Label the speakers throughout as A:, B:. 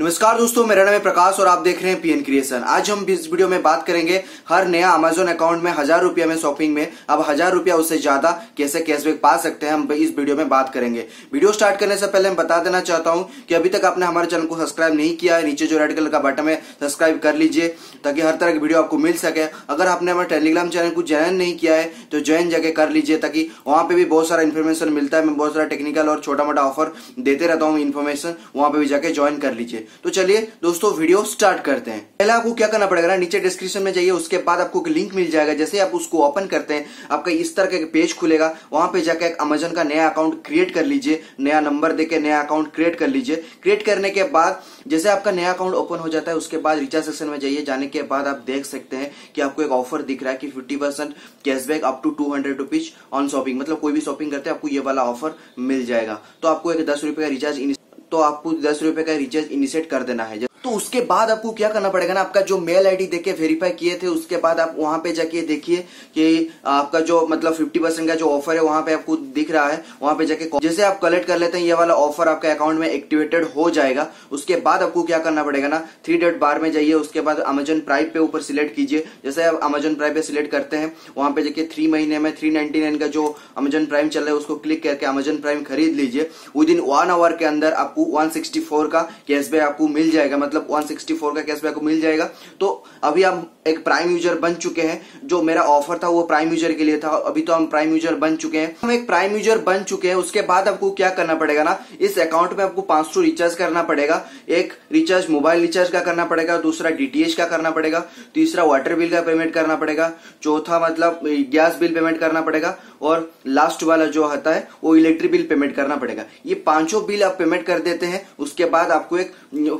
A: नमस्कार दोस्तों, मेरा नाम है प्रकाश और आप देख रहे हैं पीएन क्रिएशन आज हम इस वीडियो में बात करेंगे हर नया अमेजोन अकाउंट में हज़ार रुपया में शॉपिंग में। अब हज़ार रुपया उससे ज़्यादा कैसे कैशबैक पा सकते हैं, हम इस वीडियो में बात करेंगे। वीडियो स्टार्ट करने से पहले मैं बता देना चाहता हूँ कि अभी तक आपने हमारे चैनल को सब्सक्राइब नहीं किया है, नीचे जो रेड कलर का बटन है सब्सक्राइब कर लीजिए, ताकि हर तरह की वीडियो आपको मिल सके। अगर आपने हमारे टेलीग्राम चैनल को ज्वाइन नहीं किया है तो ज्वाइन जाके कर लीजिए, ताकि वहाँ पे भी बहुत सारा इन्फॉर्मेशन मिलता है। मैं बहुत सारा टेक्निकल और छोटा मोटा ऑफ़र देते रहता हूँ इन्फॉर्मेशन वहाँ पे भी जाके ज्वाइन कर लीजिए। तो चलिए दोस्तों वीडियो स्टार्ट करते हैं। पहले आपको क्या करना पड़ेगा नीचे डिस्क्रिप्शन में जाइए, उसके बाद आपको एक लिंक मिल जाएगा। जैसे आप उसको ओपन करते हैं, आपका इस तरह का पेज खुलेगा। वहाँ पे जाकर एक अमेजन का नया अकाउंट क्रिएट कर लीजिए। नया नंबर देके नया अकाउंट क्रिएट कर लीजिए। क्रिएट करने के बाद, जैसे आपका नया अकाउंट ओपन हो जाता है, उसके बाद रिचार्ज सेक्शन में जाइए। जाने के बाद आप देख सकते हैं कि आपको एक ऑफ़र दिख रहा है कि fifty percent cashback up to two hundred rupees on shopping मतलब कोई भी शॉपिंग करते हैं, आपको ये वाला ऑफ़र मिल जाएगा। तो आपको एक दस रुपए का रिचार्ज तो आपको दस रुपए का रिचार्ज इनिशिएट कर देना है। तो उसके बाद आपको क्या करना पड़ेगा ना? आपका जो मेल आईडी देके वेरीफाई किए थे, उसके बाद आप वहाँ पे जाके देखिए कि आपका जो मतलब 50 परसेंट का जो ऑफ़र है, वहाँ पे आपको दिख रहा है। वहाँ पे जाके जैसे आप कलेक्ट कर लेते हैं, ये वाला ऑफ़र आपके अकाउंट में एक्टिवेटेड हो जाएगा। उसके बाद आपको क्या करना पड़ेगा ना? थ्री डेट बार में जाइए, उसके बाद अमेजन प्राइम पे ऊपर सिलेक्ट कीजिए। जैसे आप अमेजन प्राइम पे सिलेक्ट करते हैं, वहाँ पे जाके थ्री महीने में थ्री का जो अमेजन प्राइम चल रहा है, उसको क्लिक करके अमेजन प्राइम खरीद लीजिए। विद इन वन आवर के अंदर आपको वन का कैशबैक आपको मिल जाएगा। मतलब वन का कैशबैक मिल जाएगा। तो अभी हम एक प्राइम यूज़र बन चुके हैं, जो मेरा ऑफ़र था, वो प्राइम यूज़र के लिए था। अभी तो हम प्राइम यूज़र बन चुके हैं। हम एक प्राइम यूज़र बन चुके हैं, उसके बाद आपको क्या करना पड़ेगा ना? इस अकाउंट में आपको पाँच रिचार्ज करना पड़ेगा। एक रिचार्ज मोबाइल रिचार्ज का करना पड़ेगा, दूसरा डीटीएच का करना पड़ेगा, तीसरा वाटर बिल का पेमेंट करना पड़ेगा, चौथा मतलब गैस बिल पेमेंट करना पड़ेगा, और लास्ट वाला जो आता है, वो इलेक्ट्रिक बिल पेमेंट करना पड़ेगा। ये पाँचों बिल आप पेमेंट कर देते हैं, उसके बाद आपको एक,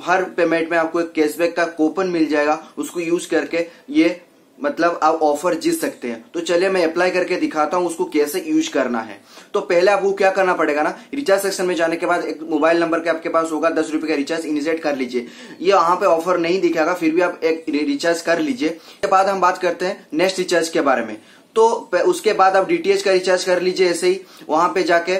A: हर पेमेंट में आपको एक कैशबैक का कूपन मिल जाएगा, उसको यूज़ करके ये मतलब आप ऑफ़र जीत सकते हैं। तो चलिए मैं अप्लाई करके दिखाता हूँ उसको कैसे यूज़ करना है। तो पहले आपको क्या करना पड़ेगा ना रिचार्ज सेक्शन में जाने के बाद एक मोबाइल नंबर के आपके पास होगा, दस रुपए का रिचार्ज इनिशिएट कर लीजिए। ये वहाँ पे ऑफ़र नहीं दिखेगा, फिर भी आप एक रिचार्ज कर लीजिए। उसके बाद हम बात करते हैं नेक्स्ट रिचार्ज के बारे में। तो उसके बाद आप डीटीएच का रिचार्ज कर लीजिए ऐसे ही, वहाँ पे जाके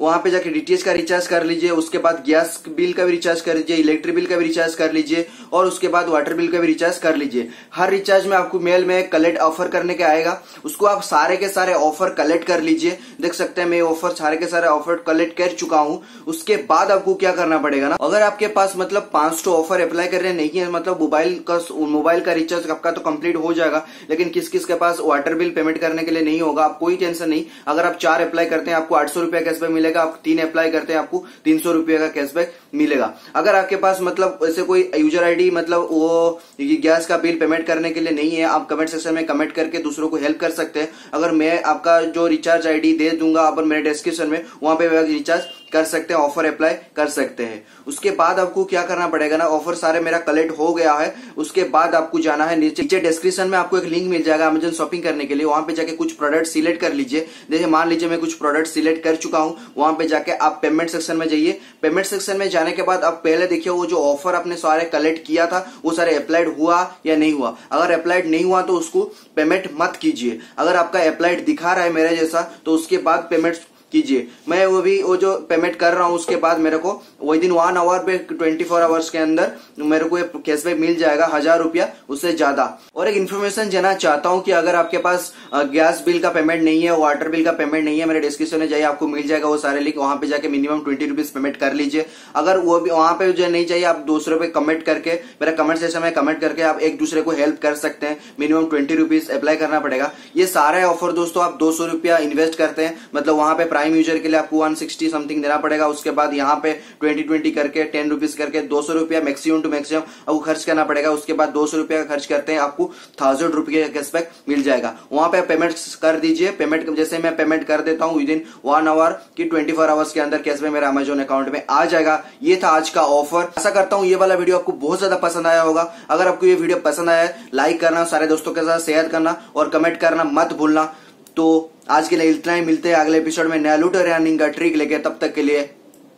A: वहाँ पे जाके डीटीएच का रिचार्ज कर लीजिए, उसके बाद गैस बिल का भी रिचार्ज कर लीजिए इलेक्ट्रिक बिल का भी रिचार्ज कर लीजिए, और उसके बाद वाटर बिल का भी रिचार्ज कर लीजिए। हर रिचार्ज में आपको मेल में कलेक्ट ऑफ़र करने के आएगा। उसको आप सारे के सारे ऑफ़र कलेक्ट कर लीजिए। देख सकते हैं मैं ऑफ़र सारे के सारे ऑफ़र कलेक्ट कर चुका हूँ। उसके बाद आपको क्या करना पड़ेगा ना? अगर आपके पास मतलब पाँच सौ ऑफ़र अप्लाई कर रहे नहीं है मतलब मोबाइल का मोबाइल का रिचार्ज आपका तो कंप्लीट हो जाएगा। लेकिन किस किस के पास वाटर बिल पेमेंट करने के लिए नहीं होगा, आप कोई टेंशन नहीं। अगर आप चार अप्लाई करते हैं, आपको आठ सौ रुपया कैशबैक मिलेगा। आप तीन अप्लाई करते हैं, आपको तीन सौ रुपये का कैशबैक मिलेगा। अगर आपके पास मतलब ऐसे कोई यूज़र आईडी मतलब वो गैस का बिल पेमेंट करने के लिए नहीं है, आप कमेंट सेक्शन में कमेंट करके दूसरों को हेल्प कर सकते हैं। अगर मैं आपका जो रिचार्ज आईडी दे दूँगा, आप मेरे डिस्क्रिप्शन में, वहाँ पे रिचार्ज कर सकते हैं ऑफ़र अप्लाई कर सकते हैं। उसके बाद आपको क्या करना पड़ेगा ना ऑफ़र सारे मेरा कलेक्ट हो गया है, उसके बाद आपको जाना है नीचे। नीचे डिस्क्रिप्शन में आपको एक लिंक मिल जाएगा अमेजन शॉपिंग करने के लिए। वहाँ पे जाके कुछ प्रोडक्ट सिलेक्ट कर लीजिए। जैसे मान लीजिए मैं कुछ प्रोडक्ट सिलेक्ट कर चुका हूँ, वहाँ पे जाके आप पेमेंट सेक्शन में जाइए। पेमेंट सेक्शन में जाने के बाद आप पहले देखिए, वो जो ऑफ़र आपने सारे कलेक्ट किया था, वो सारे अप्लाइड हुआ या नहीं हुआ। अगर अप्लाइड नहीं हुआ तो उसको पेमेंट मत कीजिए। अगर आपका अप्लाइड दिखा रहा है मेरे जैसा तो उसके बाद पेमेंट कीजिए। मैं वो भी, वो जो पेमेंट कर रहा हूँ, उसके बाद मेरे को विद इन वन आवर पे ट्वेंटी फोर आवर्स के अंदर मेरे को कैशबैक मिल जाएगा, हज़ार रुपया, उससे ज़्यादा। और एक इन्फॉर्मेशन देना चाहता हूँ कि अगर आपके पास गैस बिल का पेमेंट नहीं है वाटर बिल का पेमेंट नहीं है, मेरे डिस्क्रिप्शन में जाइए, आपको मिल जाएगा वो सारे लिंक वहाँ पे जाके मिनिमम ट्वेंटी रुपीज़ पेमेंट कर लीजिए। अगर वो भी, वहाँ पे जो नहीं चाहिए, आप दूसरे पे कमेंट करके, मेरा कमेंट सेशन में कमेंट करके आप एक दूसरे को हेल्प कर सकते हैं। मिनिमम ट्वेंटी रुपीज़ अप्लाई करना पड़ेगा। ये सारे ऑफ़र दोस्तों, आप दो सौ रुपया इन्वेस्ट करते हैं। मतलब वहाँ पे प्राइम यूज़र के लिए आपको वन सिक्सटी समथिंग देना पड़ेगा। उसके बाद यहाँ पे ट्वेंटी ट्वेंटी करके टेन रुपीज़ करके दो सौ रुपया मैक्सिमम टू मैक्सिमम आपको खर्च करना पड़ेगा। उसके बाद दो सौ रुपया खर्च करते हैं, आपको थाउज़ेंड रुपये का कैशबैक मिल जाएगा। वहाँ पे पेमेंट कर दीजिए। पेमेंट जैसे मैं पेमेंट कर देता हूँ विद इन वन आवर की ट्वेंटी आवर्स के अंदर कैशबैक मेरे अमेजोन अकाउंट में आ जाएगा। ये था आज का ऑफ़र ऐसा करता हूँ ये वाला वीडियो आपको बहुत ज़्यादा पसंद आया होगा। अगर आपको ये वीडियो पसंद आया लाइक करना, सारे दोस्तों के साथ शेयर करना और कमेंट करना मत भूलना। तो आज के लिए इतना ही। मिलते हैं अगले एपिसोड में। नया लूट और अर्निंग का ट्रिक लेके। तब तक के लिए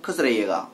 A: खुश रहिएगा।